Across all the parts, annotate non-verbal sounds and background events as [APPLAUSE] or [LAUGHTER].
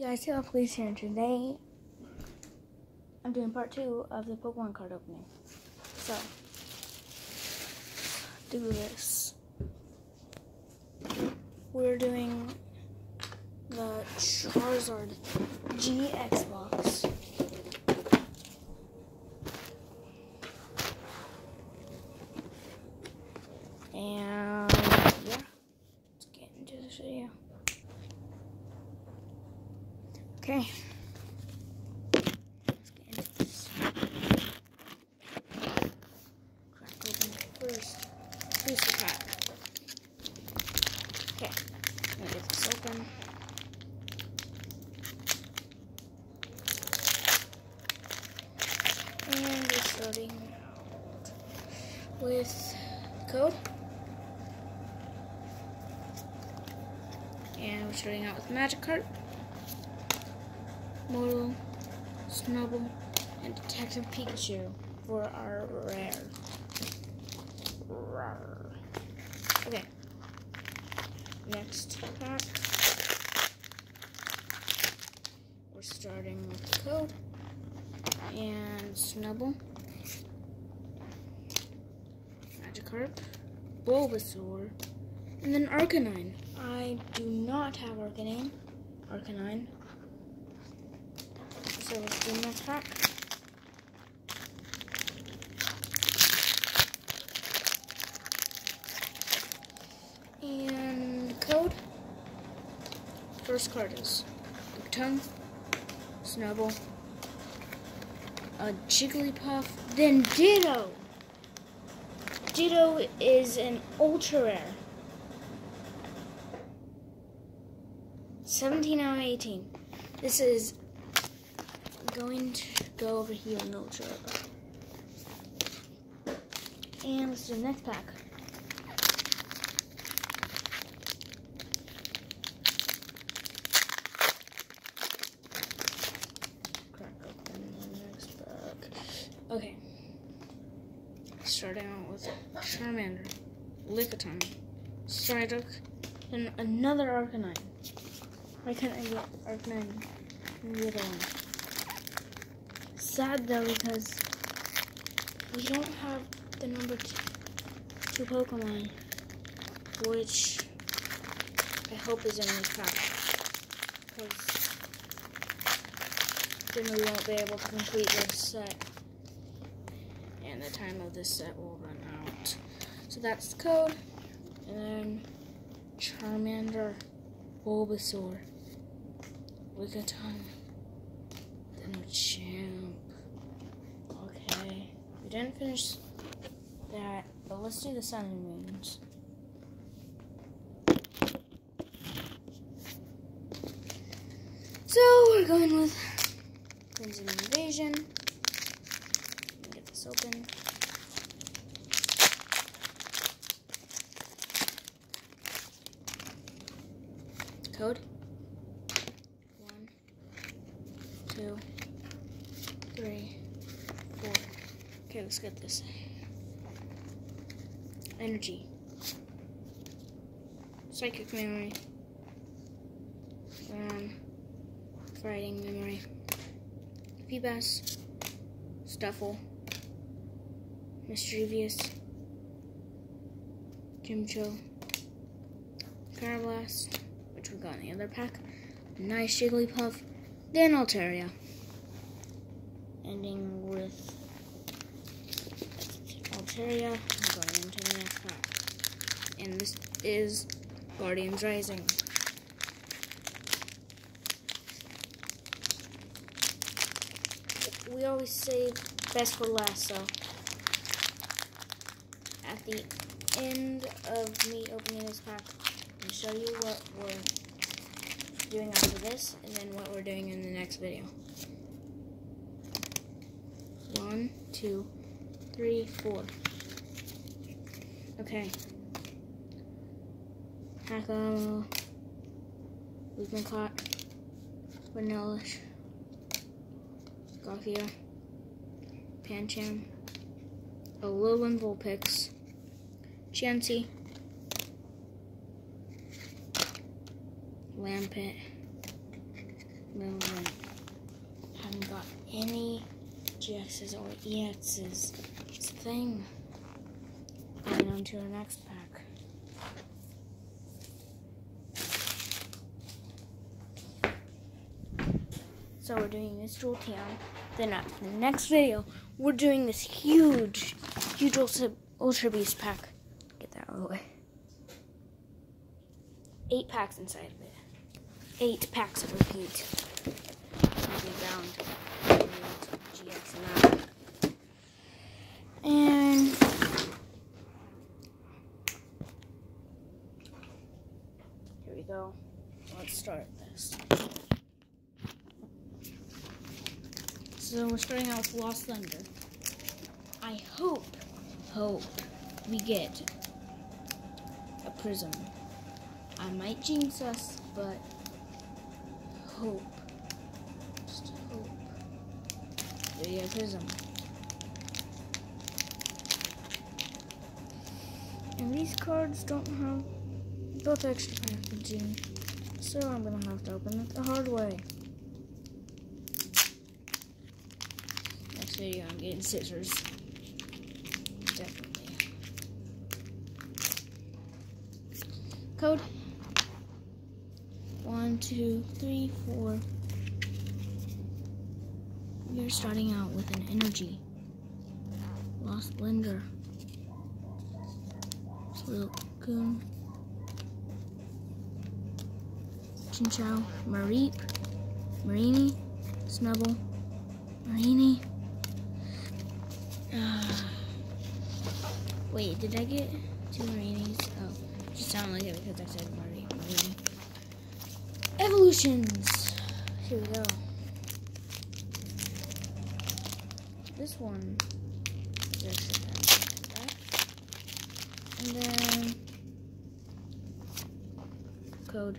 Hey guys, Taylor Police here, and today I'm doing part two of the Pokemon card opening. So, do this. We're doing the Charizard GX box. And yeah, let's get into this video. Okay. Let's get into this. Crack open first booster pack. Okay. I'm gonna get this open. And we're starting out with code. And we're starting out with Magikarp. Morelull, Snubbull, and Detective Pikachu for our rare. Rawr. Okay. Next pack. We're starting with the code. And Snubbull. Magikarp. Bulbasaur. And then Arcanine. I do not have Arcanine. Arcanine. So pack. And code. First card is Tongue, Snubbull, a Jigglypuff, then Ditto. Ditto is an ultra rare. 17 out of 18. This is going to go over here in ultra. And let's do the next pack. Crack open the next pack. Okay. Starting out with Charmander, Lickitung, Psyduck, and another Arcanine. Why can't I get Arcanine in the other one? Sad though because we don't have the number two, two Pokemon, which I hope is in this pack. Because then we won't be able to complete this set. And the time of this set will run out. So that's the code. And then Charmander, Bulbasaur, Lickitung, Machamp. Okay, we didn't finish that, but let's do the Sun and Moons. So we're going with Crimson Invasion. Get this open. Code. One, two, three, four. Okay, let's get this. Energy. Psychic memory. Um, fighting memory. Feebas. Stufful. Mischievous. Jimcho. Karrablast, which we got in the other pack. Nice Jigglypuff. Then Altaria. Ending with Altaria. Going into the next pack. And this is Guardians Rising. We always save best for last, so at the end of me opening this pack, I'll show you what we're doing after this, and then what we're doing in the next video. One, two, three, four. Okay. Hakamo, We've been caught. Vanillish, Gothita, Pancham, Alolan Vulpix, Chansey, Lampent, Million. Haven't got any GXs or EXs. It's a thing. Going on to our next pack. So we're doing this Jolteon. Then after the next video, we're doing this huge, huge Ultra, Ultra Beast pack. Get that out of the way. Eight packs inside of it. Eight packs of repeat. Round. GX and that. And here we go. Start this. So we're starting out with Lost Thunder. I hope, hope we get a prism. I might jinx us, but hope. Just hope. We get a prism. And these cards don't have both extra packaging, so I'm gonna have to open it the hard way. Next video, I'm getting scissors. Definitely. Code. One, two, three, four. We are starting out with an energy. Lost Blender. Silcoon. Chinchou. Mareep. Mareanie. Snubbull. Mareanie. Uh, wait, did I get two Marinis? Oh, just sounded like it because I said Marie. Marini. Evolutions. Here we go. This one And then code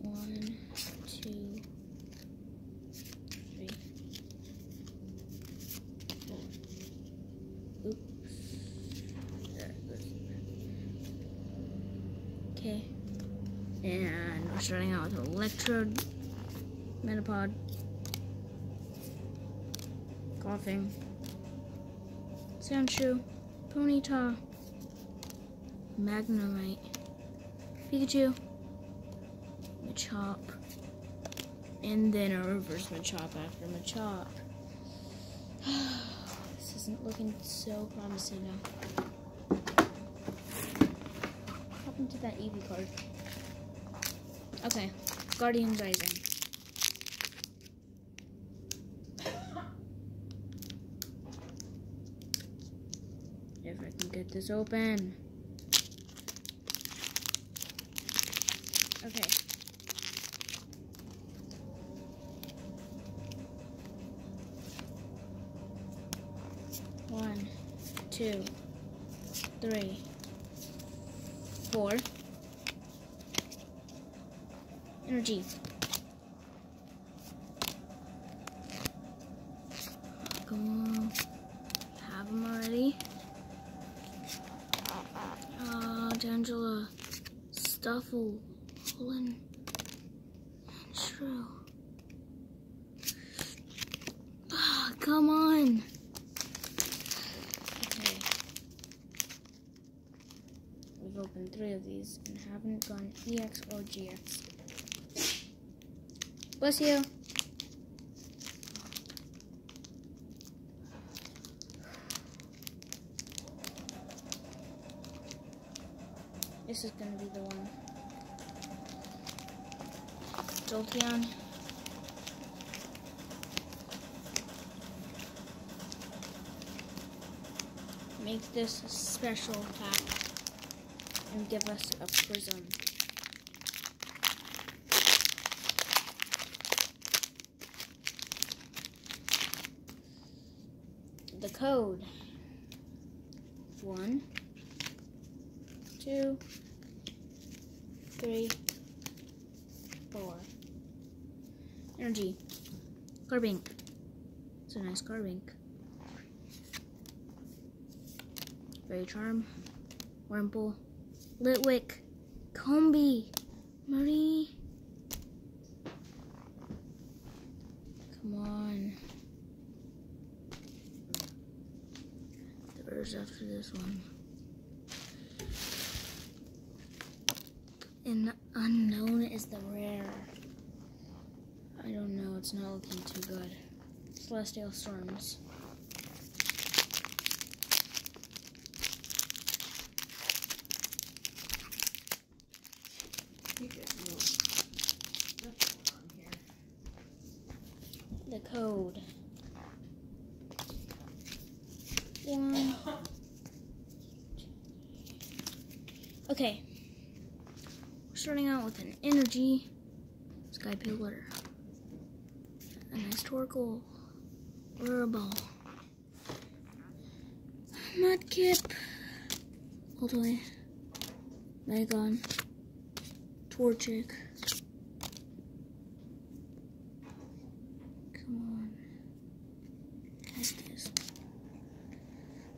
one, two. Okay. We're out with Electrode, Metapod, Koffing, Sandshrew, Ponyta, Magnemite, Pikachu, Machop, and then a reverse Machop after Machop. [SIGHS] this isn't looking so promising now What happened to that Eevee card? Okay, Guardian's Rising. If I can get this open. Okay. One, two, three four. Energy. Come on. Have them already. Uh, D'Angela. Stufful. Pullen. True. Oh, come on. I've opened three of these and haven't gone EX or GX. Bless you. This is gonna be the one. Jolteon. Make this a special attack and give us a prism. the code. One, two, three, four. Energy. Carbink. It's a nice carbink. Fairy Charm. Wurmple. Litwick. Combee. Marie. Come on. After this one. And unknown is the rare. I don't know, it's not looking too good. Celestial Storms. The code. One. Okay. We're starting out with an energy sky pillar. An historical wearable. Mudkip. Ultimate. Megon. Torchic. Come on.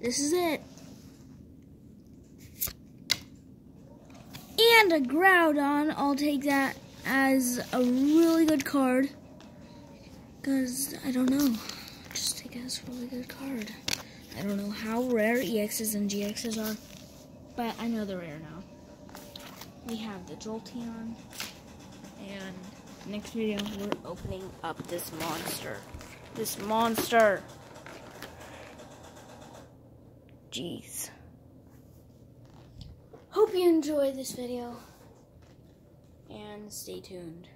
This is it. And a Groudon. I'll take that as a really good card. Because, I don't know. Just take it as a really good card. I don't know how rare EXs and GXs are. But I know they're rare now. We have the Jolteon. And next video, we're opening up this monster. This monster. Jeez. Hope you enjoyed this video. And stay tuned.